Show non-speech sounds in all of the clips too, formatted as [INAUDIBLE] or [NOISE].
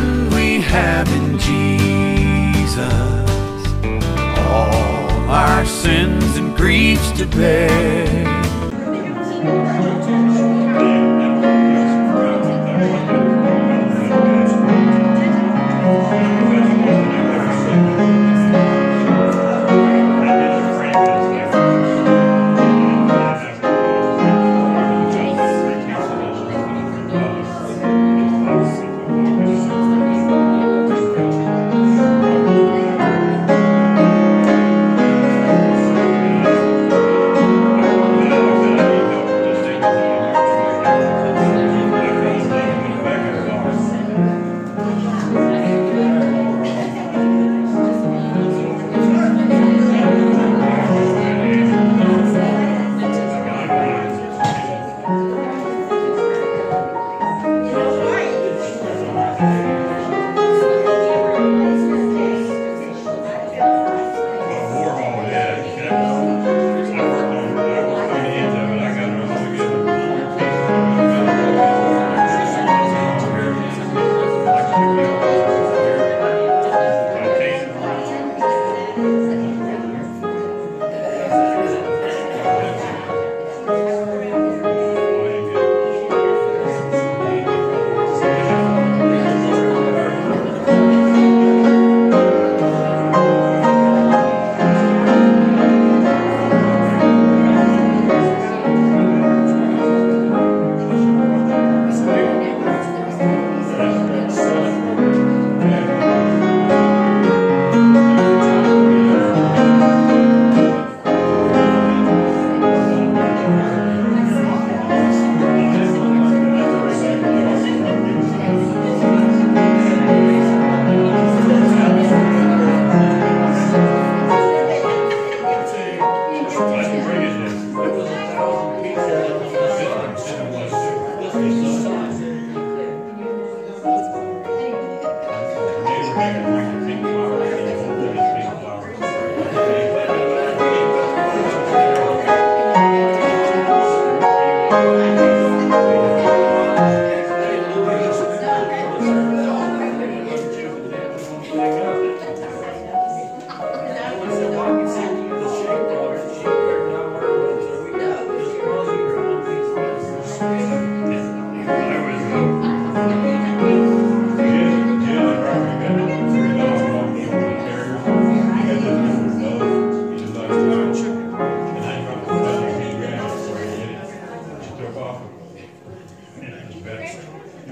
friend we have in Jesus. All our sins and griefs to bear.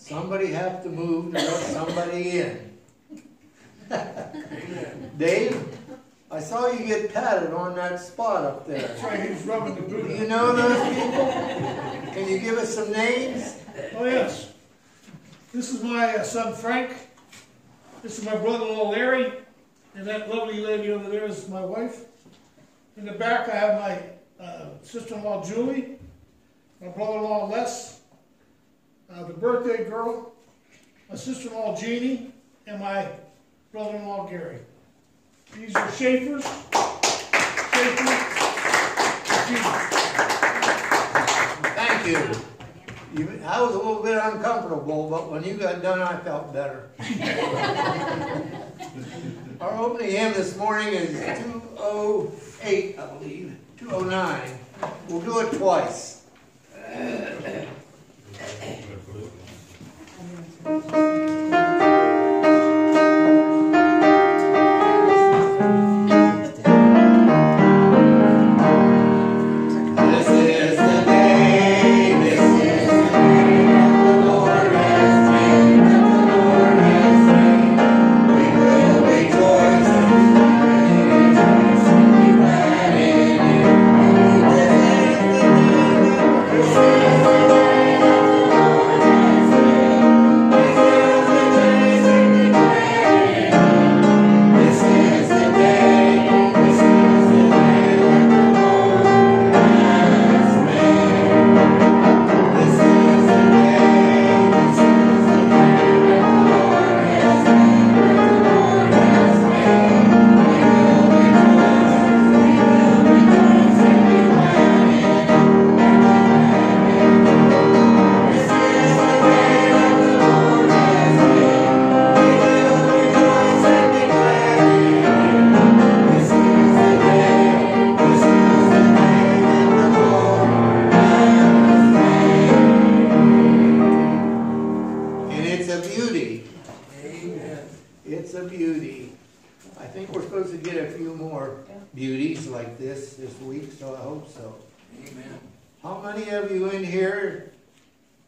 somebody have to move to let somebody in. Dave, I saw you get patted on that spot up there. That's right, he was rubbing the Do you know those people? Can you give us some names? Oh, yes. This is my uh, son Frank. This is my brother-in-law Larry. And that lovely lady over there is my wife. In the back, I have my uh, sister-in-law Julie, my brother-in-law Les, uh, the birthday girl, my sister-in-law Jeannie, and my brother-in-law Gary. These are Schaefer's. Schaefer. Thank you. You- I was a little bit uncomfortable, but when you got done, I felt better. [LAUGHS] Our opening hymn this morning is 208, I believe, 209. We'll do it twice. This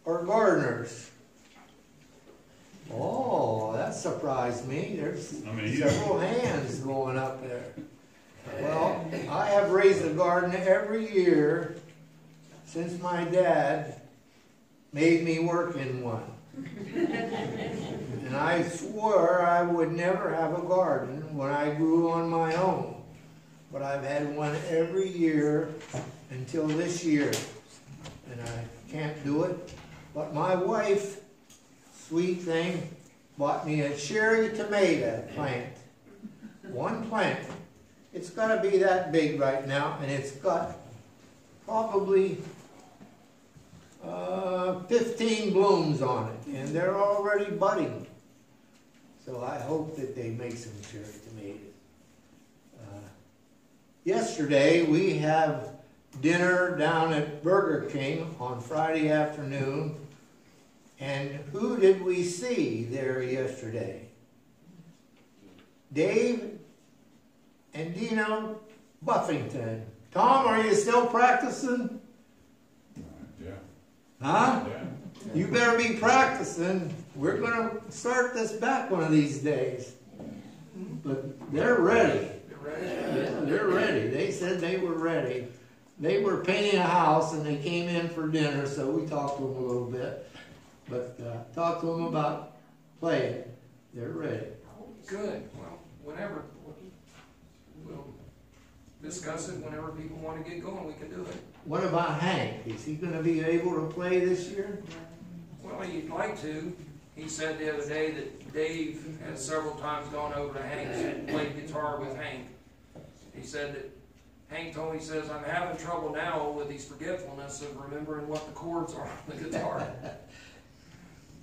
are gardeners? Oh, that surprised me. There's How many? several hands going up there. Well, I have raised a garden every year since my dad made me work in one. And I swore I would never have a garden when I grew on my own. But I've had one every year until this year. And I can't do it. But my wife, sweet thing, bought me a cherry tomato plant. One plant. It's gotta be that big right now, and it's got probably uh, 15 blooms on it, and they're already budding. So I hope that they make some cherry tomatoes. Uh, yesterday, we have dinner down at Burger King on Friday afternoon, and who did we see there yesterday? Dave and Dino Buffington. Tom, are you still practicing? Yeah, Huh? yeah. You better be practicing. We're gonna start this back one of these days. But they're ready. You ready? Yeah, they're ready. They said they were ready. They were painting a house and they came in for dinner, so we talked to them a little bit. But, uh, talked to them about playing. They're ready. Good. Well, whenever. We'll discuss it whenever people want to get going, we can do it. What about Hank? Is he gonna be able to play this year? Well, he'd like to. He said the other day that Dave has several times gone over to Hank's and played guitar with Hank. He said that Hank told me, he says, I'm having trouble now with his forgetfulness of remembering what the chords are on the guitar. [LAUGHS]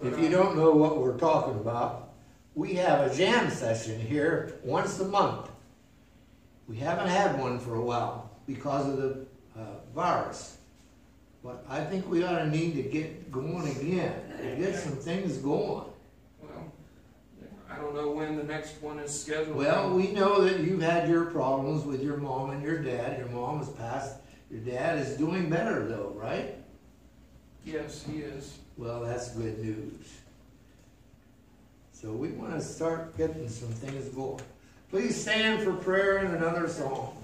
If you don't know what we're talking about, we have a jam session here once a month. We haven't had one for a while because of the uh, virus. But I think we ought to need to get going again, and get some things going. Well, I don't know when the next one is scheduled. Well, we know that you've had your problems with your mom and your dad. Your mom has passed. Your dad is doing better though, right? Yes, he is. Well, that's good news. So we want to start getting some things going. Please stand for prayer and another song.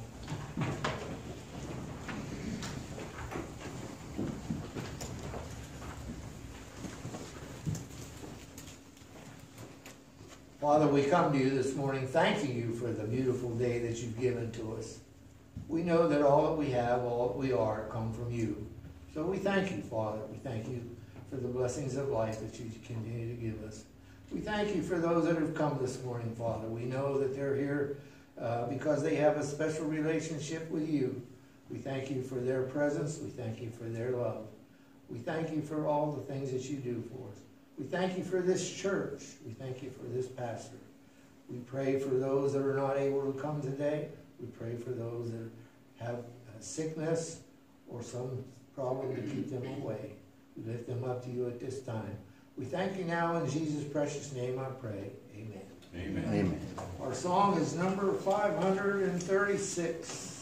Father, we come to you this morning thanking you for the beautiful day that you've given to us. We know that all that we have, all that we are, come from you. So we thank you, Father. We thank you for the blessings of life that you continue to give us. We thank you for those that have come this morning, Father. We know that they're here uh, because they have a special relationship with you. We thank you for their presence. We thank you for their love. We thank you for all the things that you do for us. We thank you for this church. We thank you for this pastor. We pray for those that are not able to come today. We pray for those that have uh, sickness or some problem to keep them away. We lift them up to you at this time. We thank you now in Jesus' precious name I pray. Amen. Amen. Amen. Our song is number 536.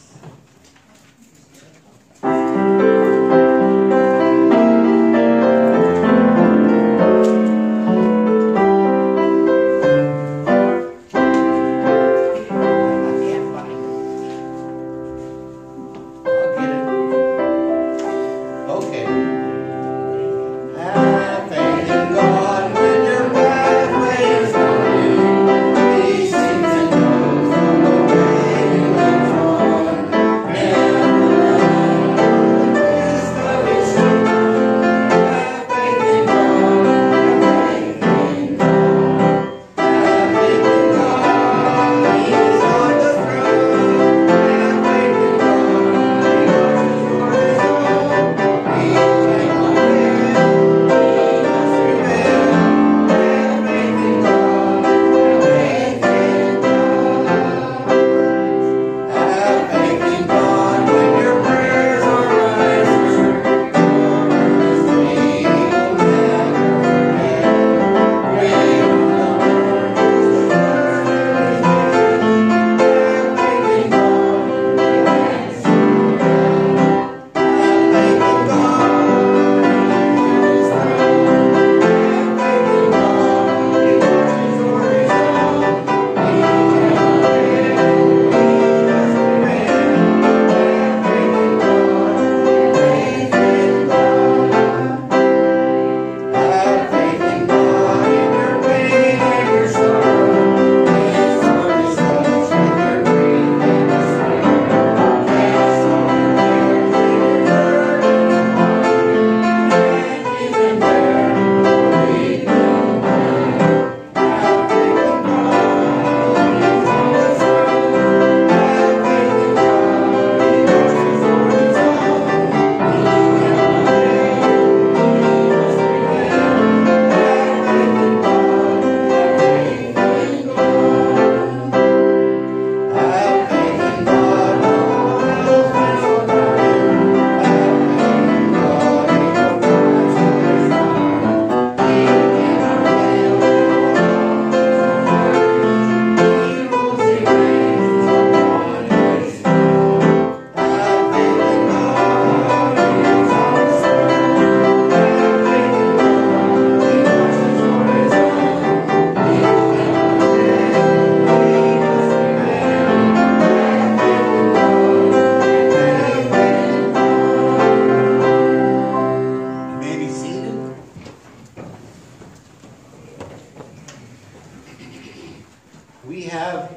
We have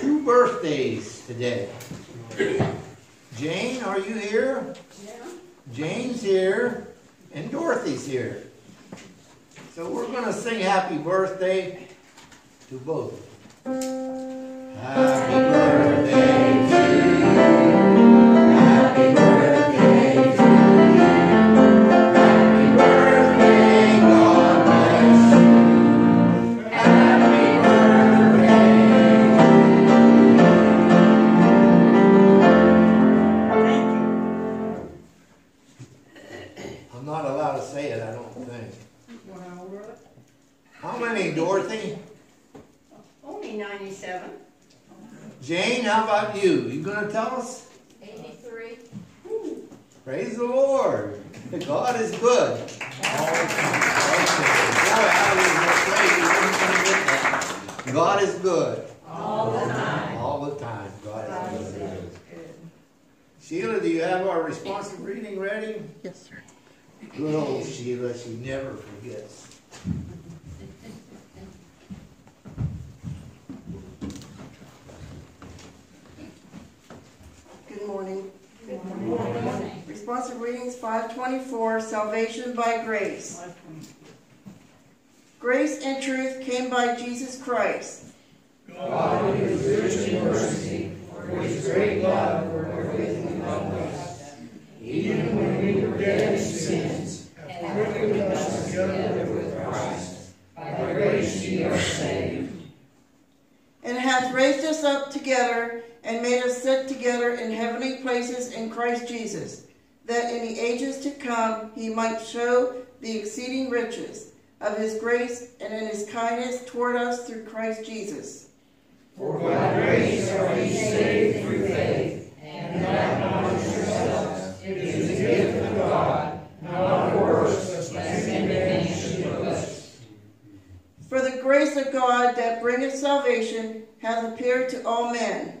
two birthdays today. Jane, are you here? Yeah. Jane's here, and Dorothy's here. So we're gonna sing happy birthday to both. Happy birthday about you? You gonna tell us? Eighty-three. Praise the Lord. [LAUGHS] God is good. All the time. Boy, I was afraid you weren't gonna get that. God is good. All the time. All the time. God is good. Sheila, do you have our responsive reading ready? Yes, sir. Good old Sheila, she never forgets. Good morning. Responsive readings, five twenty-four, salvation by grace. Grace and truth came by Jesus Christ. And mercy for his great love for us even when we forget sins and live with Christ by grace we are saved and hath raised us up together and made us sit together in heavenly places in Christ Jesus, that in the ages to come he might show the exceeding riches of his grace and in his kindness toward us through Christ Jesus. For by grace are ye saved through faith, and that not of yourselves, it is the gift of God, not of works, lest any man should boast. For the grace of God that bringeth salvation hath appeared to all men.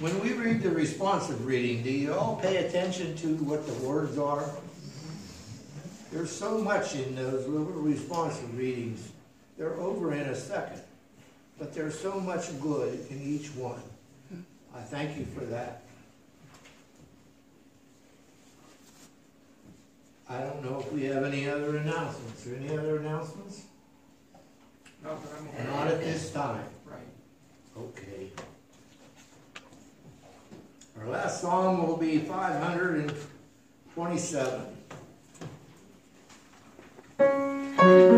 When we read the responsive reading, do you all pay attention to what the words are? There's so much in those little responsive readings. They're over in a second. But there's so much good in each one. I thank you for that. I don't know if we have any other announcements. Or any other announcements? Not that I'm Not at this time. Right. Okay. Our last song will be 527.